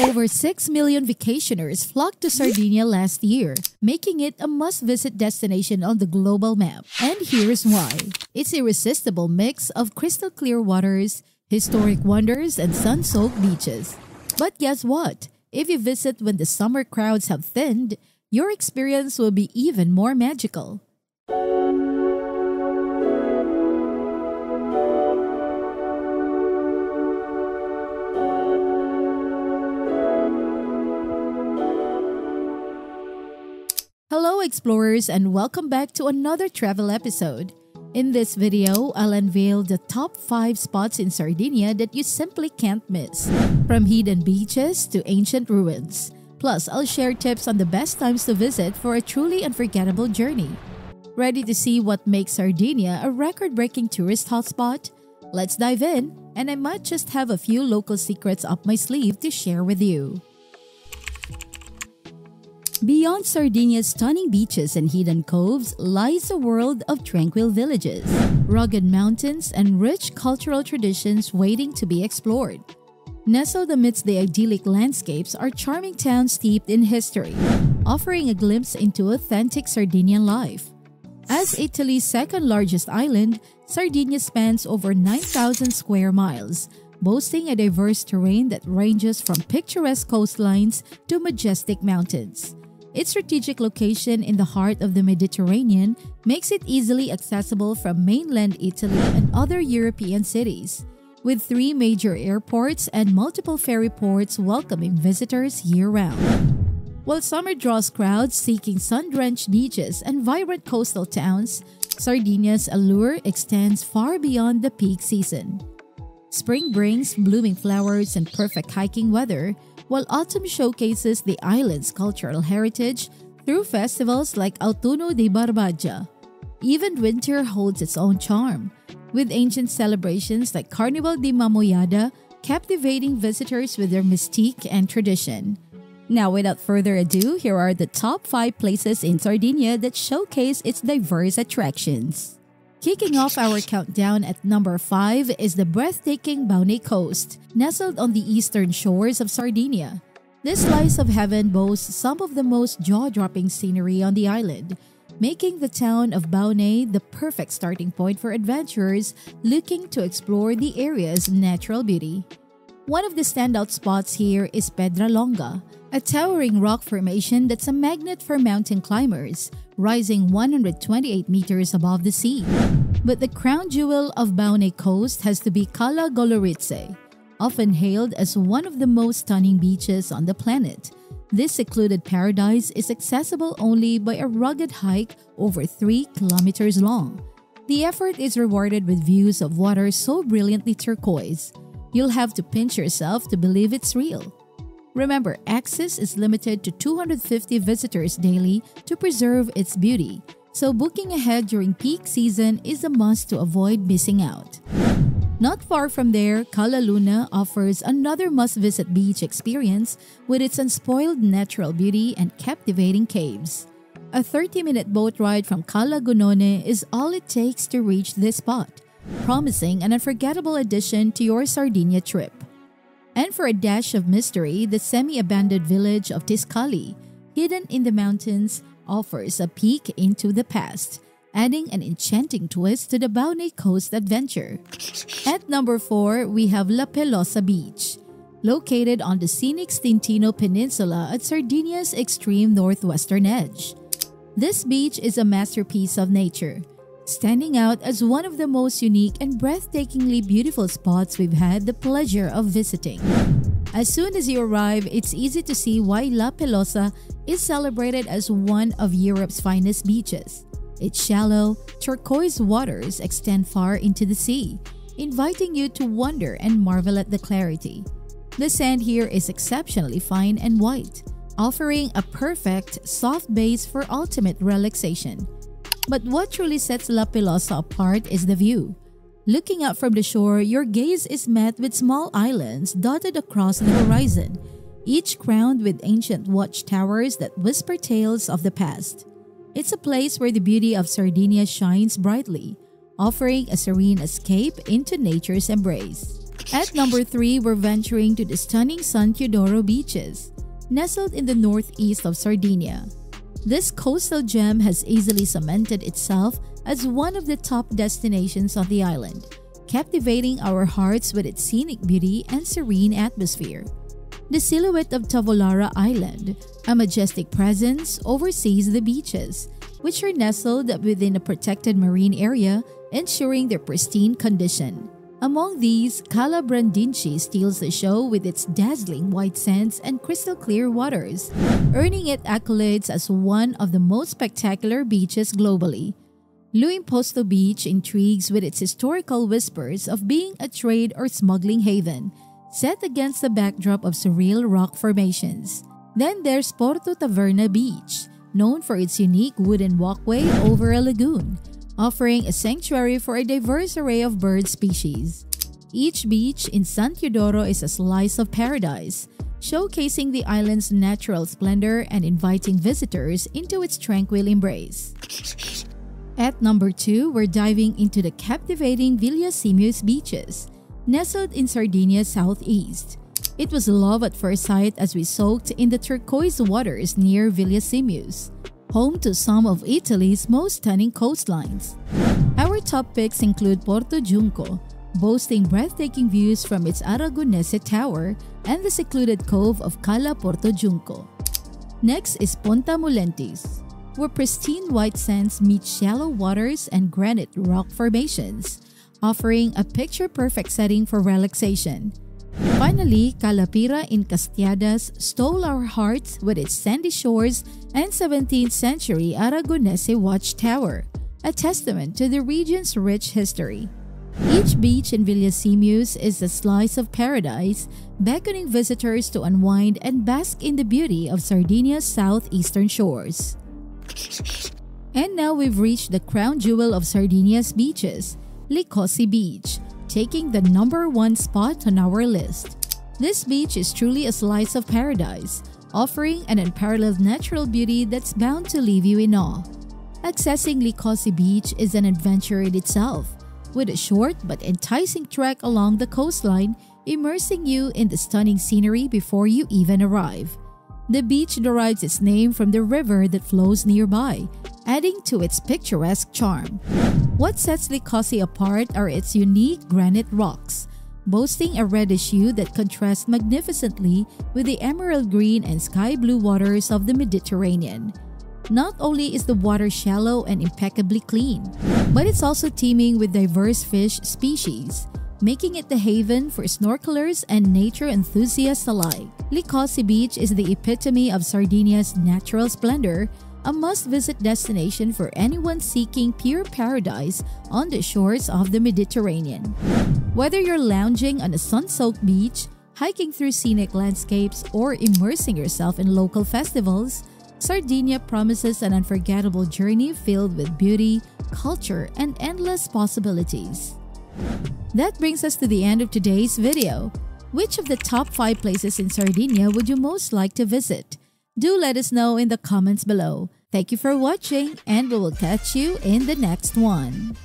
Over 6 million vacationers flocked to Sardinia last year, making it a must-visit destination on the global map. And here's why. Its irresistible mix of crystal clear waters, historic wonders, and sun-soaked beaches. But guess what? If you visit when the summer crowds have thinned, your experience will be even more magical. Hello explorers and welcome back to another travel episode. In this video, I'll unveil the top 5 spots in Sardinia that you simply can't miss. From hidden beaches to ancient ruins. Plus, I'll share tips on the best times to visit for a truly unforgettable journey. Ready to see what makes Sardinia a record-breaking tourist hotspot? Let's dive in, and I might just have a few local secrets up my sleeve to share with you. Beyond Sardinia's stunning beaches and hidden coves lies a world of tranquil villages, rugged mountains, and rich cultural traditions waiting to be explored. Nestled amidst the idyllic landscapes are charming towns steeped in history, offering a glimpse into authentic Sardinian life. As Italy's second largest island, Sardinia spans over 9,000 square miles, boasting a diverse terrain that ranges from picturesque coastlines to majestic mountains. Its strategic location in the heart of the Mediterranean makes it easily accessible from mainland Italy and other European cities, with three major airports and multiple ferry ports welcoming visitors year-round. While summer draws crowds seeking sun-drenched beaches and vibrant coastal towns, Sardinia's allure extends far beyond the peak season. Spring brings blooming flowers and perfect hiking weather, while autumn showcases the island's cultural heritage through festivals like Autunno de Barbagia. Even winter holds its own charm, with ancient celebrations like Carnival de Mamoiada captivating visitors with their mystique and tradition. Now, without further ado, here are the top 5 places in Sardinia that showcase its diverse attractions. Kicking off our countdown at number 5 is the breathtaking Baunei Coast, nestled on the eastern shores of Sardinia. This slice of heaven boasts some of the most jaw-dropping scenery on the island, making the town of Baunei the perfect starting point for adventurers looking to explore the area's natural beauty. One of the standout spots here is Pedra Longa, a towering rock formation that's a magnet for mountain climbers, rising 128 meters above the sea. But the crown jewel of Baunei Coast has to be Cala Goloritze, often hailed as one of the most stunning beaches on the planet. This secluded paradise is accessible only by a rugged hike over 3 kilometers long. The effort is rewarded with views of water so brilliantly turquoise, you'll have to pinch yourself to believe it's real. Remember, access is limited to 250 visitors daily to preserve its beauty, so booking ahead during peak season is a must to avoid missing out. Not far from there, Cala Luna offers another must-visit beach experience with its unspoiled natural beauty and captivating caves. A 30-minute boat ride from Cala Gonone is all it takes to reach this spot, promising an unforgettable addition to your Sardinia trip. And for a dash of mystery, the semi-abandoned village of Tiscali, hidden in the mountains, offers a peek into the past, adding an enchanting twist to the Baunei Coast adventure. At number 4, we have La Pelosa Beach. Located on the scenic Stintino Peninsula at Sardinia's extreme northwestern edge. This beach is a masterpiece of nature, standing out as one of the most unique and breathtakingly beautiful spots we've had the pleasure of visiting. As soon as you arrive, it's easy to see why La Pelosa is celebrated as one of Europe's finest beaches. Its shallow, turquoise waters extend far into the sea, inviting you to wonder and marvel at the clarity. The sand here is exceptionally fine and white, offering a perfect, soft base for ultimate relaxation. But what truly sets La Pelosa apart is the view. Looking out from the shore, your gaze is met with small islands dotted across the horizon, each crowned with ancient watchtowers that whisper tales of the past. It's a place where the beauty of Sardinia shines brightly, offering a serene escape into nature's embrace. At number 3, we're venturing to the stunning San Teodoro beaches, nestled in the northeast of Sardinia. This coastal gem has easily cemented itself as one of the top destinations on the island, captivating our hearts with its scenic beauty and serene atmosphere. The silhouette of Tavolara Island, a majestic presence, oversees the beaches, which are nestled within a protected marine area, ensuring their pristine condition. Among these, Cala Brandinchi steals the show with its dazzling white sands and crystal clear waters, earning it accolades as one of the most spectacular beaches globally. Luimposto Beach intrigues with its historical whispers of being a trade or smuggling haven, set against the backdrop of surreal rock formations. Then there's Porto Taverna Beach, known for its unique wooden walkway over a lagoon, offering a sanctuary for a diverse array of bird species. Each beach in San Teodoro is a slice of paradise, showcasing the island's natural splendor and inviting visitors into its tranquil embrace. At number 2, we're diving into the captivating Villasimius beaches, nestled in Sardinia's southeast. It was love at first sight as we soaked in the turquoise waters near Villasimius, home to some of Italy's most stunning coastlines. Our top picks include Porto Giunco, boasting breathtaking views from its Aragonese Tower and the secluded cove of Cala Porto Giunco. Next is Punta Molentis, where pristine white sands meet shallow waters and granite rock formations, offering a picture-perfect setting for relaxation. Finally, Cala Pira in Castiadas stole our hearts with its sandy shores and 17th century Aragonese watchtower, a testament to the region's rich history. Each beach in Villasimius is a slice of paradise, beckoning visitors to unwind and bask in the beauty of Sardinia's southeastern shores. And now we've reached the crown jewel of Sardinia's beaches, Li Cossi Beach, taking the number one spot on our list. This beach is truly a slice of paradise, offering an unparalleled natural beauty that's bound to leave you in awe. Accessing Li Cossi Beach is an adventure in itself, with a short but enticing trek along the coastline, immersing you in the stunning scenery before you even arrive. The beach derives its name from the river that flows nearby, adding to its picturesque charm. What sets Li Cossi apart are its unique granite rocks, boasting a reddish hue that contrasts magnificently with the emerald green and sky blue waters of the Mediterranean. Not only is the water shallow and impeccably clean, but it's also teeming with diverse fish species, making it the haven for snorkelers and nature enthusiasts alike. Li Cossi Beach is the epitome of Sardinia's natural splendor, a must-visit destination for anyone seeking pure paradise on the shores of the Mediterranean. Whether you're lounging on a sun-soaked beach, hiking through scenic landscapes, or immersing yourself in local festivals, Sardinia promises an unforgettable journey filled with beauty, culture, and endless possibilities. That brings us to the end of today's video. Which of the top 5 places in Sardinia would you most like to visit? Do let us know in the comments below. Thank you for watching and we will catch you in the next one.